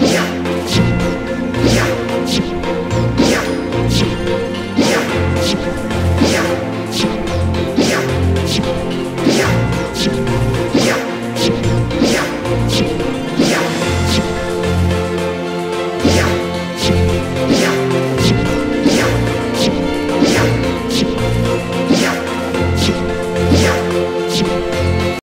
Yeah.